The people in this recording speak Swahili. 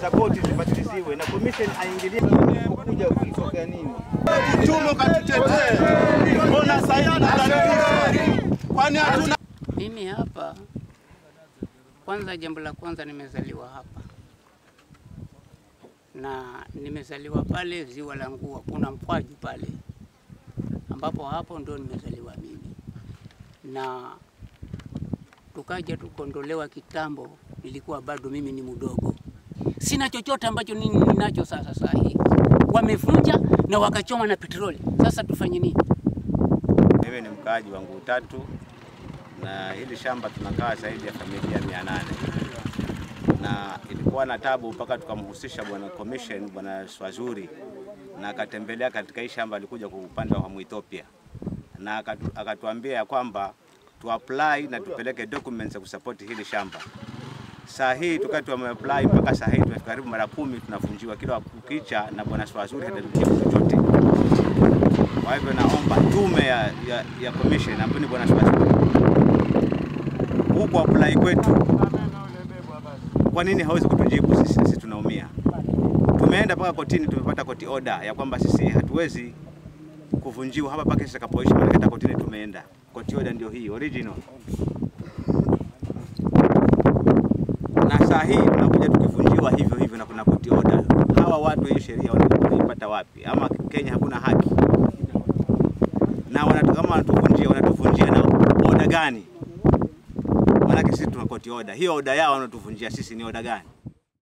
Sapoti zifatiliziwe na commission aingilie kuja kutokea nini? Tumo katutetee. Mbona? Kwani hatuna Mimi hapa kwanza, jambo la kwanza nimezaliwa hapa na nimezaliwa pale ziwa la Ngua, kuna mkwaju pale ambapo hapo ndo nimezaliwa mimi, na tukaja tukondolewa kitambo, nilikuwa bado mimi ni mdogo, sina chochote ambacho nini ninacho sasa. Saa hii wamevunja na wakachoma na petroli, sasa tufanye nini? Mimi ni mkaaji wa Nguu Tatu na hili shamba tunakaa zaidi ya familia mia nane na ilikuwa na tabu mpaka tukamhusisha bwana commission bwana Swazuri na akatembelea katika hii shamba, alikuja kwa upande wa Ethiopia na akatu, akatuambia ya kwamba tu apply na tupeleke documents za kusupport hili shamba. Saa hii tukae tumeapply mpaka saa hii tumefika karibu mara kumi tunavunjiwa kila kukicha, na bwana Swazuri hatatujibu chochote. Kwa hivyo naomba tume ya, ya, ya commission ambayo ni bwana Swazuri huko apply kwetu, kwa nini hawezi kutujibu sisi? Sisi tunaumia. Tumeenda mpaka kotini, tumepata koti order ya kwamba sisi hatuwezi kuvunjiwa hapa mpaka sitakapoisha, maana kotini tumeenda. Koti order ndio hii original, na saa hii tunakuja tukivunjiwa hivyo hivyo na kuna oda. Hawa watu hiyo sheria wanaipata wapi? Ama Kenya hakuna haki? Na wanatu, kama wanatuvunjia wanatuvunjia na oda gani? Maanake sisi tuna koti oda. Hiyo oda yao wanatuvunjia sisi ni oda gani?